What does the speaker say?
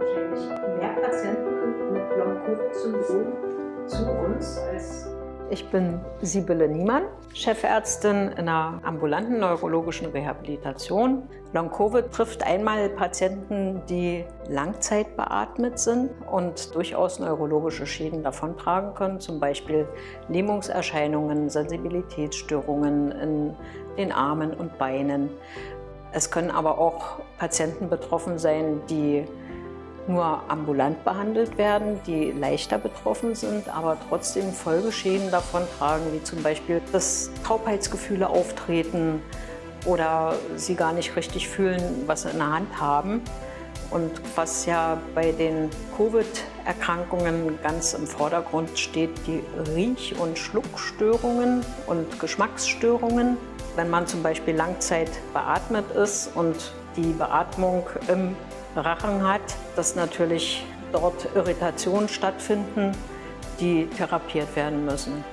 wahrscheinlich mehr Patienten mit Long-Covid-Syndrom zu uns als ich bin Sibylle Niemann, Chefärztin in einer ambulanten neurologischen Rehabilitation. Long-Covid trifft einmal Patienten, die langzeitbeatmet sind und durchaus neurologische Schäden davontragen können, zum Beispiel Lähmungserscheinungen, Sensibilitätsstörungen in den Armen und Beinen. Es können aber auch Patienten betroffen sein, die nur ambulant behandelt werden, die leichter betroffen sind, aber trotzdem Folgeschäden davon tragen, wie zum Beispiel, dass Taubheitsgefühle auftreten oder sie gar nicht richtig fühlen, was sie in der Hand haben. Und was ja bei den Covid-Erkrankungen ganz im Vordergrund steht, die Riech- und Schluckstörungen und Geschmacksstörungen. Wenn man zum Beispiel Langzeit beatmet ist und die Beatmung im Rachen hat, dass natürlich dort Irritationen stattfinden, die therapiert werden müssen.